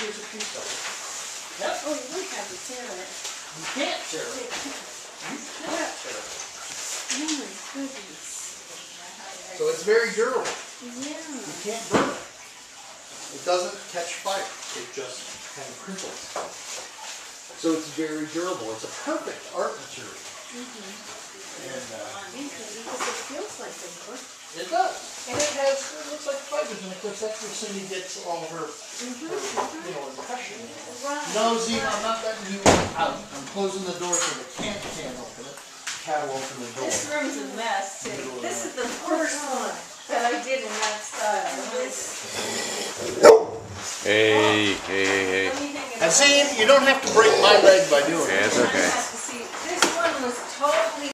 here's a piece of it. Yep, Oh, you have to tear it. you can't tear it. You can't tear it. Oh goodness. So it's very durable. Yeah. You can't burn it. It doesn't catch fire. It just kind of crinkles. So it's very durable. It's a perfect art material. And uh, Because it feels like book. it does. And it has, it looks like fibers, and of course that's where Syndi gets all her, her you know, impression. Right. No, Zena, I'm not letting you out. I'm closing the door so the cat can't open it. Cat will open the door. This room's a mess too. This is the first one that I did in that style. This, Hey, hey, hey, hey. anything And see, you don't have to break my leg by doing it. Yeah, it's okay.